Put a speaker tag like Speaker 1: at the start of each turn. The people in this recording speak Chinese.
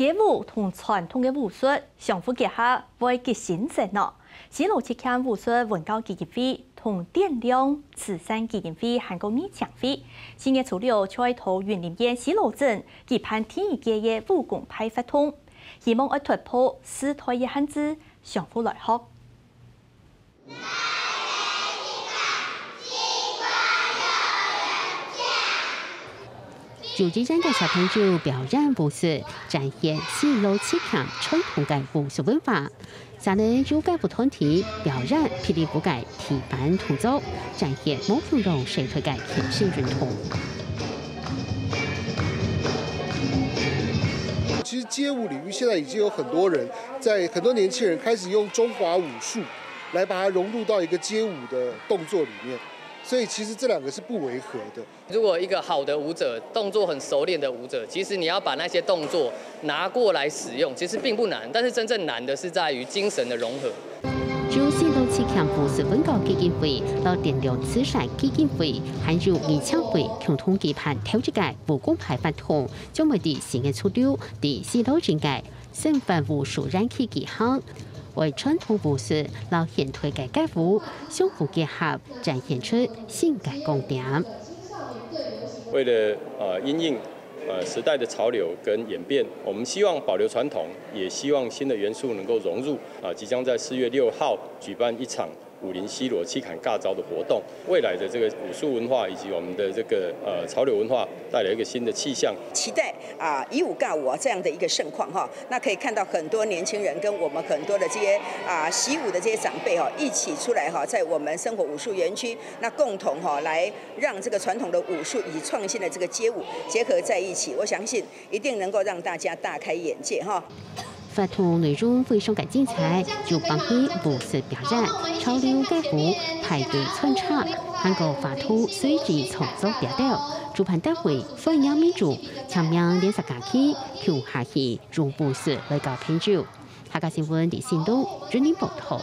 Speaker 1: 街舞同传统嘅武术相互结合，会结新热闹。西路七看武术文教基金会同电量慈善基金会韩国艺强会，今年初六在桃园林边西路镇举办第一届嘅武功派发通，希望爱突破四台嘅限制，相互来学。
Speaker 2: 主持人嘅小朋友表演武术，展现西路七强传统嘅武术文化。下呢有介不团体表演霹雳舞嘅提板动作，展现某种种社会嘅天性认同。
Speaker 3: 其实街舞领域现在已经有很多人，在很多年轻人开始用中华武术来把它融入到一个街舞的动作里面。所以其实这两个是不违和的。
Speaker 4: 如果一个好的舞者，动作很熟练的舞者，其实你要把那些动作拿过来使用，其实并不难。但是真正难的是在于精神的融合。
Speaker 2: 就新路七强不是文教基金会、到电流慈善基金会，还有艺强会共同举办挑一届武功派发通，将会伫新嘅初六，伫西路镇界省份武术人气几行。为传统服饰老显推改改服，相互结合，展现出性感共点。
Speaker 5: 为了呃因应呃时代的潮流跟演变，我们希望保留传统，也希望新的元素能够融入。啊，即将在四月六号举办一场。武林西罗七砍尬招的活动，未来的这个武术文化以及我们的这个呃潮流文化，带来一个新的气象。
Speaker 6: 期待啊以武尬武这样的一个盛况哈，那可以看到很多年轻人跟我们很多的这些啊习武的这些长辈哈一起出来哈，在我们生活武术园区，那共同哈来让这个传统的武术与创新的这个街舞结合在一起，我相信一定能够让大家大开眼界哈。
Speaker 2: 发图内容非常精彩，就帮你武术表演、潮流改服、排队穿插，韩国发图随机创作表调。主办单位分享民主，强命连续假期，跳下去用武术来搞品酒。下个新闻的行动，祝你报道。